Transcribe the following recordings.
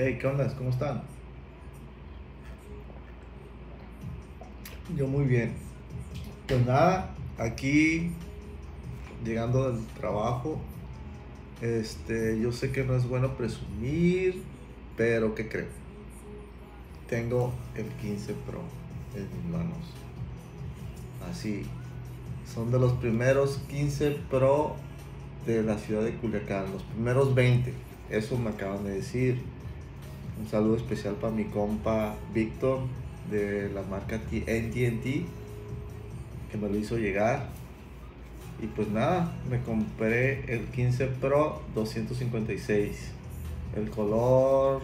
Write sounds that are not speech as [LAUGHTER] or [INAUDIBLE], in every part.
Hey, ¿qué onda? ¿Cómo están? Yo muy bien. Pues nada, aquí llegando del trabajo. Este, yo sé que no es bueno presumir, pero ¿qué creen? Tengo el 15 Pro en mis manos. Así. Son de los primeros 15 Pro de la ciudad de Culiacán, los primeros 20. Eso me acaban de decir. Un saludo especial para mi compa Víctor de la marca NTNT que me lo hizo llegar. Y pues nada, me compré el 15 Pro 256. El color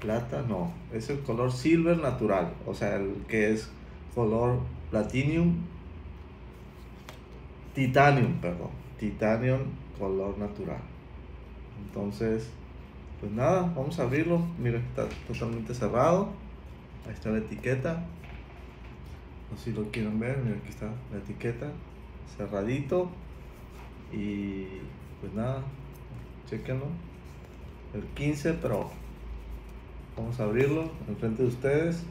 plata, no, es el color silver natural, o sea, el que es color platinum, titanium, perdón, titanium color natural. Entonces, pues nada, vamos a abrirlo. Mira, está totalmente cerrado. Ahí está la etiqueta. No sé si lo quieren ver, mira, aquí está la etiqueta. Cerradito. Y pues nada, chequenlo. El 15 Pro. Vamos a abrirlo enfrente de ustedes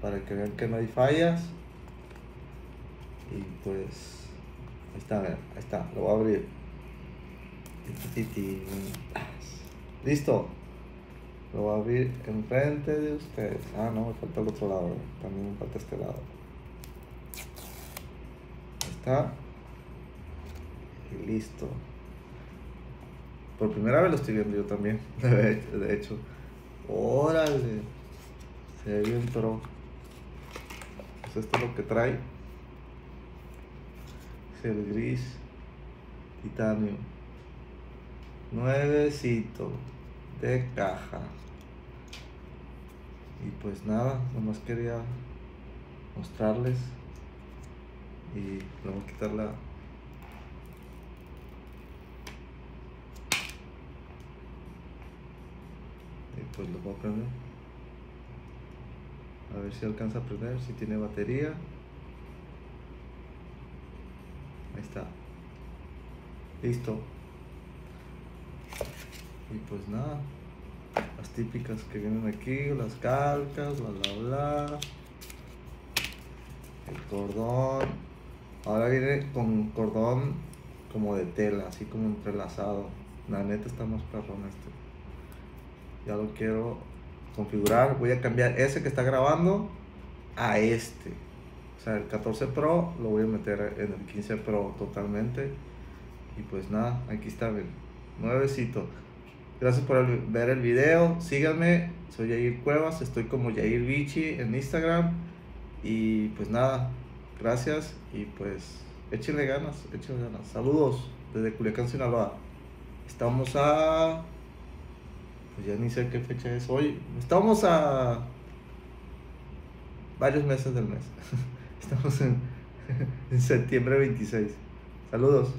para que vean que no hay fallas. Y pues, ahí está, ahí está, lo voy a abrir. Listo. Lo voy a abrir enfrente de ustedes. Ah, no, me falta el otro lado. También me falta este lado. Ahí está. Y listo. Por primera vez lo estoy viendo yo también. [LAUGHS] De hecho. Órale. Se ve bien pro. Pues esto es lo que trae. Es el gris titanio. Nuevecito de caja. Y pues nada, nomás quería mostrarles. Y voy a quitar la y pues lo voy a prender a ver si alcanza a prender si tiene batería ahí está listo y pues nada las típicas que vienen aquí las calcas bla bla bla el cordón ahora viene con cordón como de tela así como entrelazado la neta está más perrón este ya lo quiero configurar. Voy a cambiar ese que está grabando a este. O sea, el 14 Pro lo voy a meter en el 15 Pro totalmente. Y pues nada, aquí está el nuevecito. Gracias por ver el video. Síganme, soy Yair Cuevas, estoy como Yair Vichy en Instagram. Y pues nada, gracias y pues échenle ganas, échenle ganas. Saludos desde Culiacán, Sinaloa. Estamos a pues ya ni sé qué fecha es hoy. Estamos a varios meses del mes. [LAUGHS] Estamos en, [LAUGHS] en septiembre 26. Saludos.